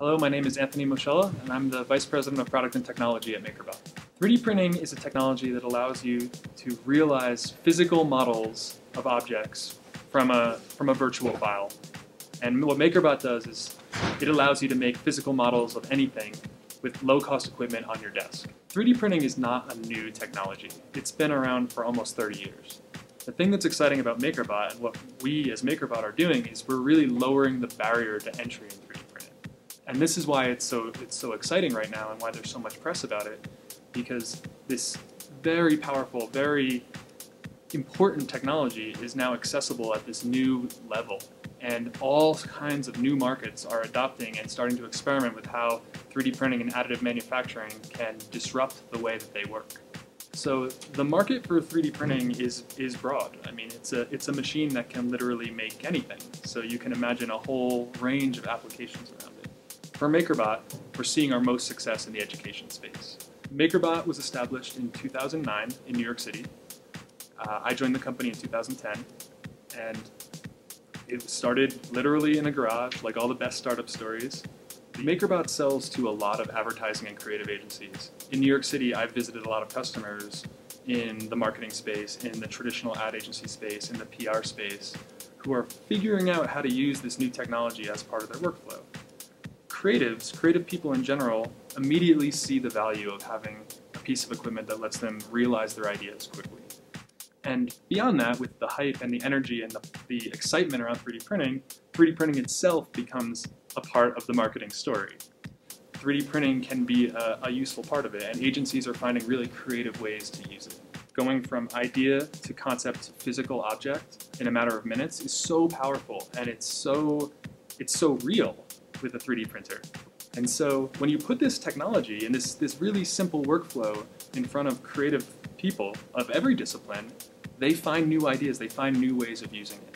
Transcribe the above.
Hello, my name is Anthony Moschella, and I'm the Vice President of Product and Technology at MakerBot. 3D printing is a technology that allows you to realize physical models of objects from a, from a virtual file. And what MakerBot does is it allows you to make physical models of anything with low-cost equipment on your desk. 3D printing is not a new technology. It's been around for almost 30 years. The thing that's exciting about MakerBot and what we as MakerBot are doing is we're really lowering the barrier to entry in 3D printing. And this is why it's so, it's so exciting right now and why there's so much press about it, because this very powerful, very important technology is now accessible at this new level. And all kinds of new markets are adopting and starting to experiment with how 3D printing and additive manufacturing can disrupt the way that they work. So the market for 3D printing is is broad. I mean, it's a it's a machine that can literally make anything. So you can imagine a whole range of applications around. For MakerBot, we're seeing our most success in the education space. MakerBot was established in 2009 in New York City. Uh, I joined the company in 2010, and it started literally in a garage, like all the best startup stories. MakerBot sells to a lot of advertising and creative agencies. In New York City, I've visited a lot of customers in the marketing space, in the traditional ad agency space, in the PR space, who are figuring out how to use this new technology as part of their workflow. Creatives, creative people in general, immediately see the value of having a piece of equipment that lets them realize their ideas quickly. And beyond that, with the hype and the energy and the, the excitement around 3D printing, 3D printing itself becomes a part of the marketing story. 3D printing can be a, a, useful part of it, and agencies are finding really creative ways to use it. Going from idea to concept to physical object in a matter of minutes is so powerful, and it's so it's so real with a 3D printer. And so when you put this technology and this, this really simple workflow in front of creative people of every discipline, they find new ideas, they find new ways of using it.